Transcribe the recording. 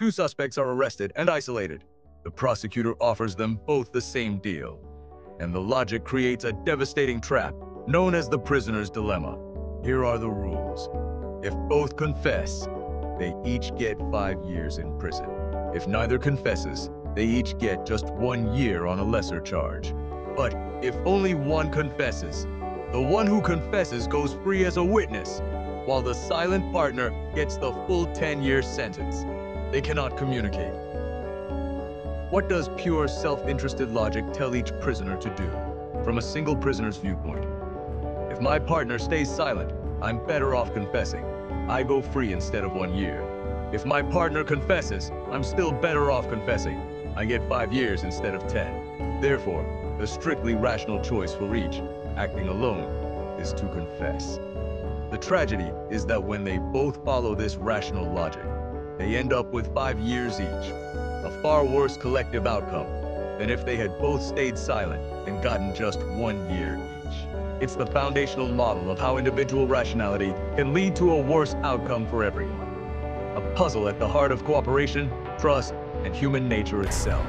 Two suspects are arrested and isolated. The prosecutor offers them both the same deal. And the logic creates a devastating trap known as the prisoner's dilemma. Here are the rules. If both confess, they each get five years in prison. If neither confesses, they each get just one year on a lesser charge. But if only one confesses, the one who confesses goes free as a witness, while the silent partner gets the full 10-year sentence. They cannot communicate. What does pure self-interested logic tell each prisoner to do, from a single prisoner's viewpoint? If my partner stays silent, I'm better off confessing. I go free instead of one year. If my partner confesses, I'm still better off confessing. I get five years instead of ten. Therefore, the strictly rational choice for each, acting alone, is to confess. The tragedy is that when they both follow this rational logic, they end up with five years each, a far worse collective outcome than if they had both stayed silent and gotten just one year each. It's the foundational model of how individual rationality can lead to a worse outcome for everyone. A puzzle at the heart of cooperation, trust, and human nature itself.